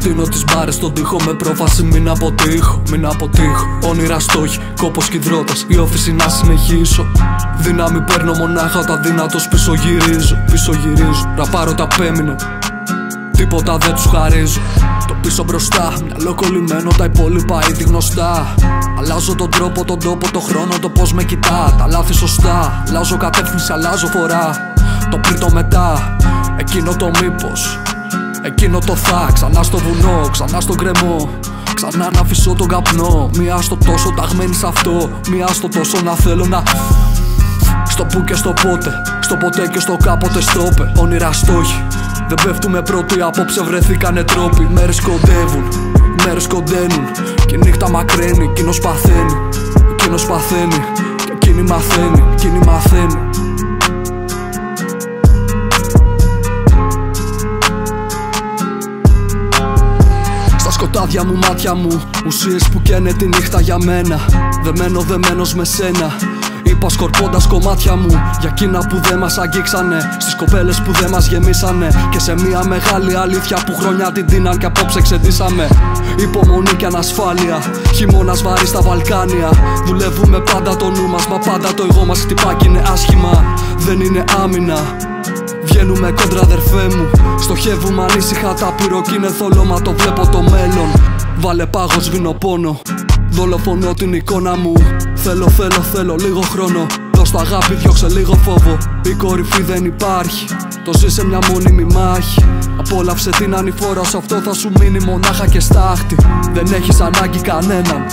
Φτύνω τις μπάρες στον τοίχο με πρόφαση μην αποτύχω Μην αποτύχω Όνειρα στόχοι, κόπος και υδρότας Η όφηση να συνεχίσω Δύναμη παίρνω μονάχα όταν δυνατός πίσω γυρίζω Πίσω γυρίζω Ραπάρω τα πέμεινε Τίποτα δεν τους χαρίζω Το πίσω μπροστά, μυαλό κολλημένο, τα υπόλοιπα ήδη γνωστά. Αλλάζω τον τρόπο, τον τόπο, το χρόνο, το πώς με κοιτά. Τα λάθη σωστά. Αλλάζω κατεύθυνση, αλλάζω φορά. Το πριν το μετά, εκείνο το μήπως. Εκείνο το θα, ξανά στο βουνό, ξανά στον κρεμό. Ξανά να αφήσω τον καπνό. Μία στο τόσο ταγμένη σε αυτό. Μία στο τόσο να θέλω να. Στο που και στο πότε. Στο ποτέ και στο κάποτε στόπε. Όνειρα στόχοι. Δεν πέφτουμε πρώτοι, απόψε βρεθήκανε τρόποι. Μέρες κοντεύουν, μέρες κοντένουν. Και η νύχτα μακραίνει, εκείνος παθαίνει. Εκείνος παθαίνει. Και εκείνη μαθαίνει, εκείνη μαθαίνει. Σκοτάδια μου, μάτια μου, ουσίες που καίνε τη νύχτα για μένα. Δεμένο, δεμένος με σένα. Είπα σκορπώντας κομμάτια μου Για εκείνα που δεν μας αγγίξανε. Στις κοπέλες που δεν μας γεμίσανε. Και σε μια μεγάλη αλήθεια που χρόνια την τίναν Και απόψε ξεντήσαμε Υπομονή και ανασφάλεια. Χειμώνας βαρύ στα Βαλκάνια. Δουλεύουμε πάντα το νου μας Μα πάντα το εγώ μας χτυπά και είναι άσχημα. Δεν είναι άμυνα Βγαίνουμε κόντρα αδερφέ μου. Στοχεύουμε ανήσυχα τα πυρό Κι είναι θολό το βλέπω το μέλλον. Βάλε πάγος σβήνω πόνο. Δολοφονώ την εικόνα μου. Θέλω, θέλω, θέλω λίγο χρόνο. Δώσ' το αγάπη, διώξε λίγο φόβο. Η κορυφή δεν υπάρχει. Το ζει σε μια μόνιμη μάχη. Απόλαυσε την ανηφόρα Σε αυτό θα σου μείνει μονάχα και στάχτη. Δεν έχεις ανάγκη κανέναν